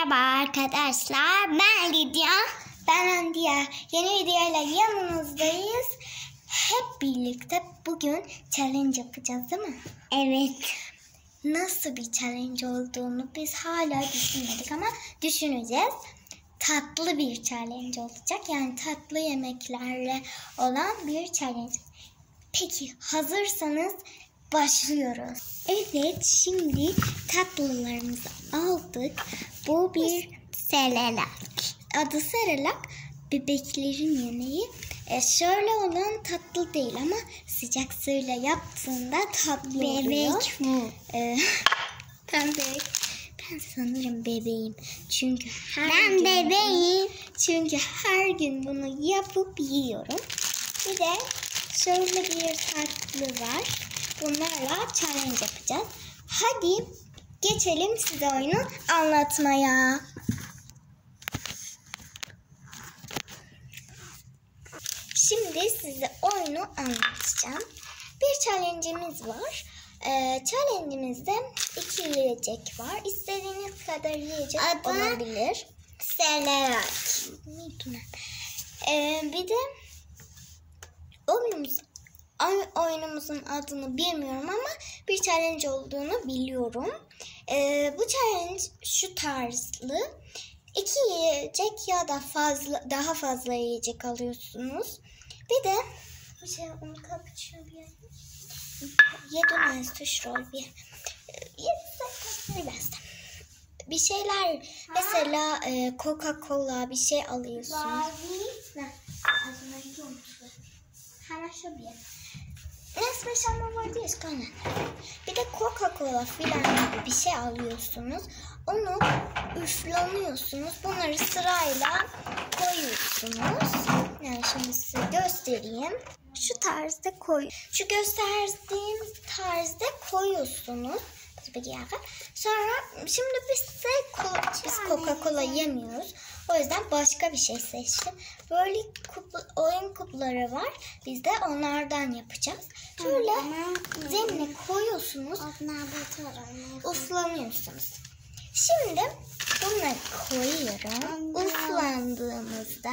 Merhaba arkadaşlar. Ben Lidya. Ben Andiye. Yeni videoyla yanınızdayız. Hep birlikte bugün challenge yapacağız değil mi? Evet. Nasıl bir challenge olduğunu biz hala düşünmedik ama düşüneceğiz. Tatlı bir challenge olacak. Yani tatlı yemeklerle olan bir challenge. Peki hazırsanız başlıyoruz. Evet şimdi tatlılarımızı aldık. Bu bir serelak. Adı Serelak bebeklerin yemeği. E, şöyle olan tatlı değil ama sıcak suyla yaptığında tatlı oluyor. Bebek bu. E, ben de ben sanırım bebeğim. Çünkü her Ben gün bebeğim. çünkü her gün bunu yapıp yiyorum. Bir de şöyle bir tatlı var. Bunlarla challenge yapacağız. Hadi geçelim size oyunu anlatmaya. Şimdi size oyunu anlatacağım. Bir challenge'imiz var. Ee, challenge'imizde iki yiyecek var. İstediğiniz kadar yiyecek Adı? olabilir. Serelak. Ee, bir de oyunumuz oy- oyunumuzun adını bilmiyorum ama bir challenge olduğunu biliyorum. Ee, bu challenge şu tarzlı. İki yiyecek ya da fazla daha fazla yiyecek alıyorsunuz. Bir de bir şey onu kapatıyor bir yer. Yediniz tuş rol bir. Biraz da. Bir şeyler mesela e, Coca-Cola bir şey alıyorsunuz. Ne? Hemen şu bir. Nesme şamur var diye kanka. Bir de Coca-Cola filan gibi bir şey alıyorsunuz. Onu üfleniyorsunuz. Bunları sırayla koyuyorsunuz. Yani şimdi size göstereyim. Şu tarzda koy. Şu gösterdiğim tarzda koyuyorsunuz. Bir yerde. Sonra şimdi biz ko- biz Coca-Cola yemiyoruz. O yüzden başka bir şey seçtim. Böyle kup- oyun kupları var. Biz de onlardan yapacağız. Şöyle zemine koyuyorsunuz. Uslanıyorsunuz. Şimdi bunları koyuyorum. Uslandığımızda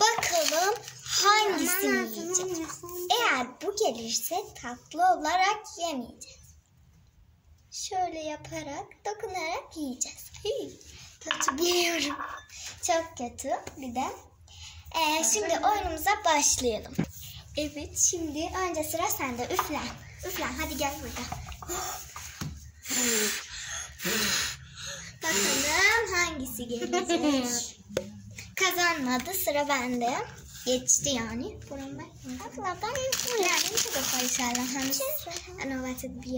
bakalım hangisini yiyecek. Eğer bu gelirse tatlı olarak yemeyeceğiz. Şöyle yaparak, dokunarak yiyeceğiz. Hii, kötü biliyorum. Çok kötü. Bir de ee, şimdi oyunumuza başlayalım. Evet şimdi önce sıra sende. Üflen. Üflen hadi gel burada. Bakalım hangisi gelecek. Kazanmadı sıra bende. Geçti yani. Ben. Abla ben yani çok faydalı. Hani ana vakit bir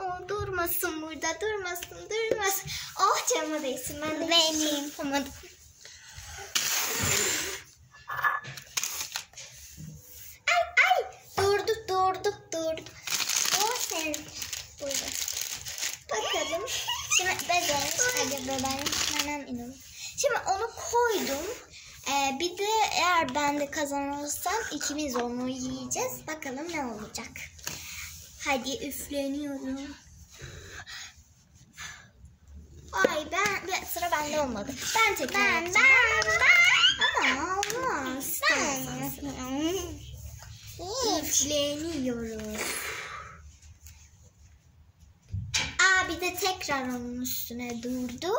O durmasın burada, durmasın, durmasın. Oh canıma değsin. Ben de şey yapamadım. Ay ay. Durduk, durduk, durduk. O sen burada. Bakalım. Şimdi bebeğim, hadi bebeğim. Hemen inelim. Şimdi onu koydum. Ee, bir de eğer ben de kazanırsam ikimiz onu yiyeceğiz. Bakalım ne olacak. Hadi üfleniyorum. Ay ben, ben sıra bende olmadı. Ben tekrar Ben, yapacağım. ben, Ama olmaz. Üfleniyorum. Aa bir de tekrar onun üstüne durdu.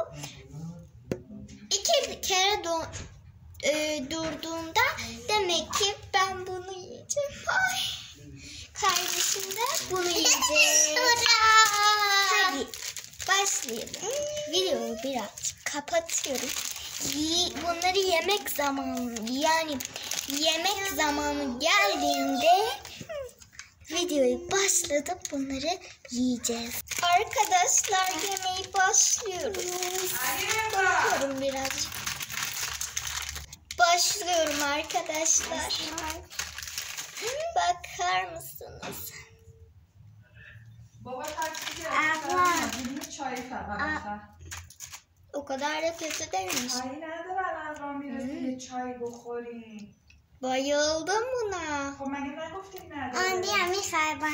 İki kere do e, durduğunda demek ki ben bunu yiyeceğim. Ay. Kardeşim de bunu yiyecek. Hadi başlayalım. Kapatıyorum. Yi- Bunları yemek zamanı yani yemek zamanı geldiğinde videoyu başlatıp bunları yiyeceğiz. Arkadaşlar yemeği başlıyoruz. Bakıyorum birazcık. Başlıyorum arkadaşlar. Bakar mısınız? Baba taksici Abla. Günlük خدا رو کسی داریم. چایی ندارم الان می‌رسیم چای بخوریم. با یادمونه خب مگه نگفتیم ندارم آن بیا می‌خوای با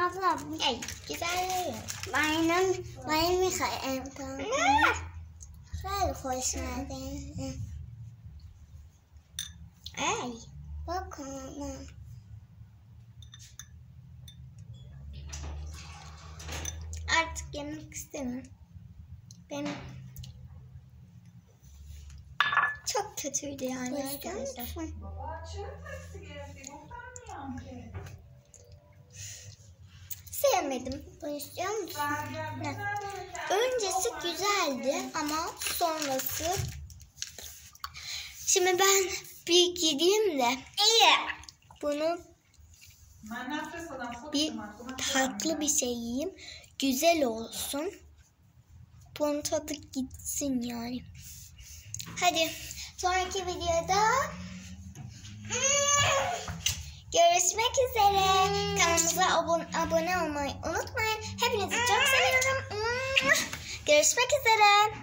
آبا چی داری؟ با اینم با این می‌خوای امتحان نه خیلی خوشمزه ای. بکنم artık yemek istemiyorum. Benim çok kötüydü yani arkadaşlar. Sevmedim. Bunu istiyor musun? Öncesi güzeldi ama sonrası... Şimdi ben bir gideyim de. İyi. Bunu bir tatlı bir şey yiyeyim. Güzel olsun. Bunun tadı gitsin yani. Hadi sonraki videoda görüşmek üzere. Kanalımıza abone, abone olmayı unutmayın. Hepinizi çok seviyorum. Görüşmek üzere.